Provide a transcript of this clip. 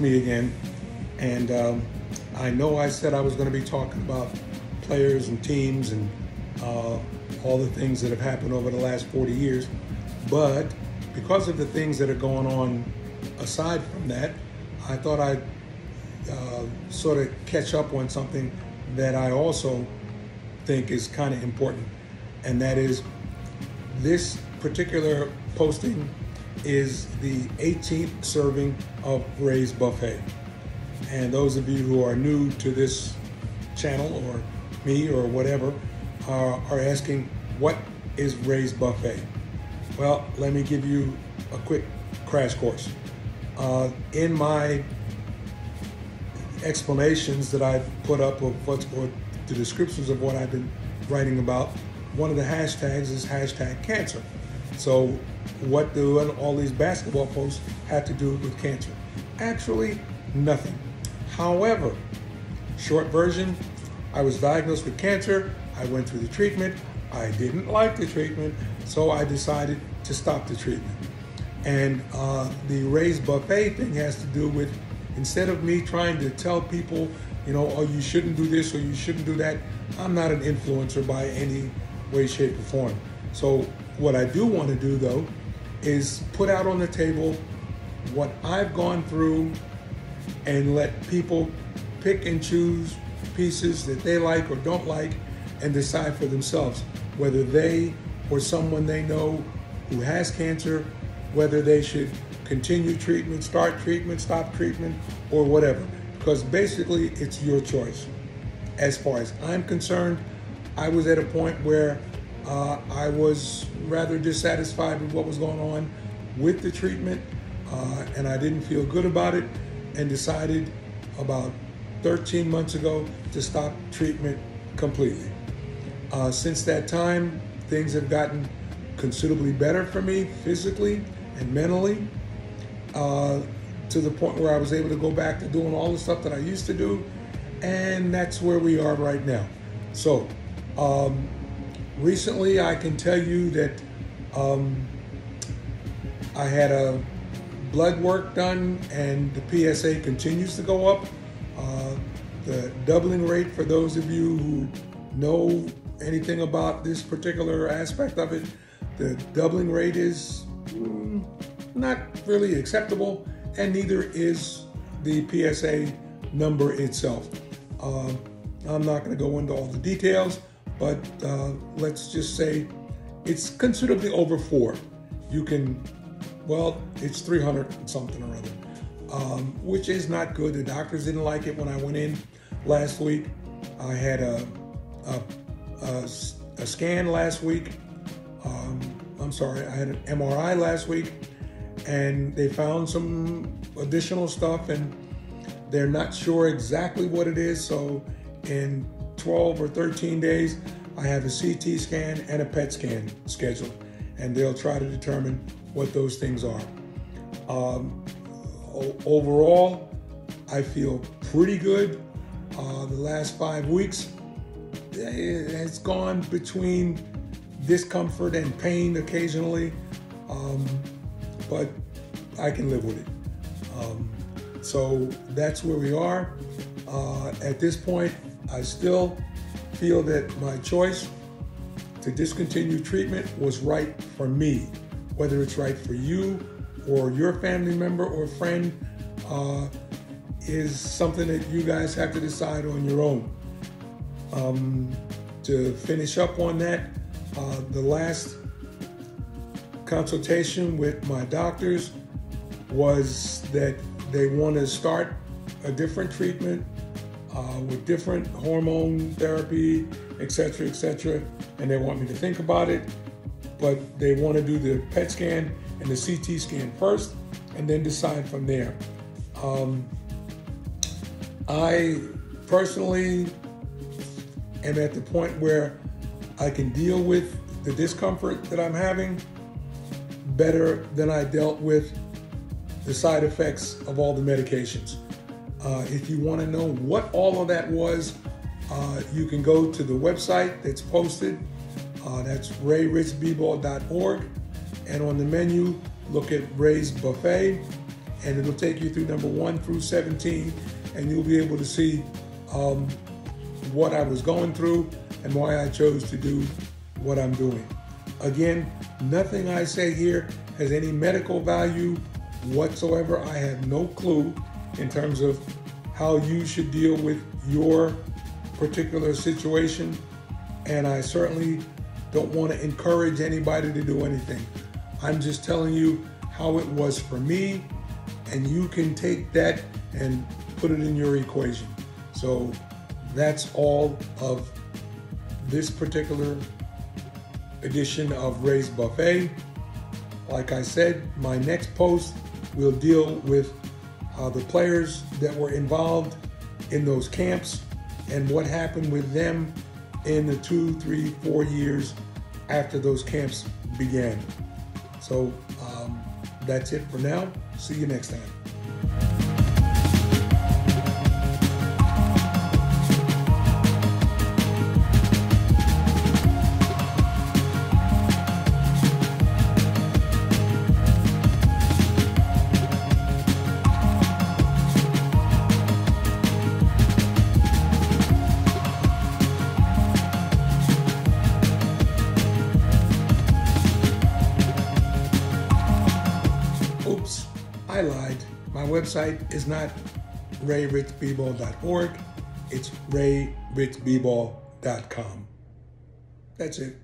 me again. And um, I know I said I was going to be talking about players and teams and uh, all the things that have happened over the last 40 years. But because of the things that are going on aside from that, I thought I'd uh, sort of catch up on something that I also think is kind of important. And that is this particular posting is the 18th serving of Ray's Buffet. And those of you who are new to this channel or me or whatever are, are asking, what is Ray's Buffet? Well, let me give you a quick crash course. Uh, in my explanations that I've put up of what's or the descriptions of what I've been writing about, one of the hashtags is hashtag cancer. So what do all these basketball posts have to do with cancer? Actually, nothing. However, short version, I was diagnosed with cancer. I went through the treatment. I didn't like the treatment, so I decided to stop the treatment. And uh, the Ray's Buffet thing has to do with instead of me trying to tell people, you know, oh, you shouldn't do this or you shouldn't do that, I'm not an influencer by any way, shape, or form. So, what I do want to do though is put out on the table what I've gone through and let people pick and choose pieces that they like or don't like and decide for themselves whether they or someone they know who has cancer, whether they should continue treatment, start treatment, stop treatment, or whatever. Because basically, it's your choice. As far as I'm concerned, I was at a point where uh, I was rather dissatisfied with what was going on with the treatment, uh, and I didn't feel good about it, and decided about 13 months ago to stop treatment completely. Uh, since that time, things have gotten considerably better for me physically and mentally uh, to the point where I was able to go back to doing all the stuff that I used to do. And that's where we are right now. So, um, recently I can tell you that um, I had a blood work done and the PSA continues to go up. Uh, the doubling rate, for those of you who know anything about this particular aspect of it, the doubling rate is mm, not really acceptable, and neither is the PSA number itself. Uh, I'm not going to go into all the details, but uh, let's just say it's considerably over four. You can, well, it's 300 something or other, um, which is not good. The doctors didn't like it when I went in last week. I had a, a, a, a scan last week. Um, I'm sorry, I had an MRI last week and they found some additional stuff and they're not sure exactly what it is. So in 12 or 13 days, I have a CT scan and a PET scan scheduled, and they'll try to determine what those things are. Um, overall, I feel pretty good. Uh, the last five weeks, it's gone between discomfort and pain occasionally. Um, but I can live with it. Um, so that's where we are. Uh, at this point, I still feel that my choice to discontinue treatment was right for me. Whether it's right for you or your family member or friend uh, is something that you guys have to decide on your own. Um, to finish up on that, uh, the last consultation with my doctors was that they want to start a different treatment uh, with different hormone therapy, etc., etc., and they want me to think about it. But they want to do the PET scan and the CT scan first, and then decide from there. Um, I personally am at the point where I can deal with the discomfort that I'm having better than I dealt with the side effects of all the medications. Uh, if you want to know what all of that was, uh, you can go to the website that's posted. Uh, that's rayritzbball.org. And on the menu, look at Ray's Buffet. and it'll take you through number one through 17, and you'll be able to see um, what I was going through and why I chose to do what I'm doing. Again, nothing I say here has any medical value whatsoever. I have no clue in terms of how you should deal with your particular situation, and I certainly don't want to encourage anybody to do anything. I'm just telling you how it was for me, and you can take that and put it in your equation. So that's all of this particular edition of Ray's Buffet. Like I said, my next post will deal with uh, the players that were involved in those camps and what happened with them in the two, three, four years after those camps began. So um, that's it for now. See you next time. I lied. My website is not rayritzbball.org. It's rayritzbball.com. That's it.